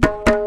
you.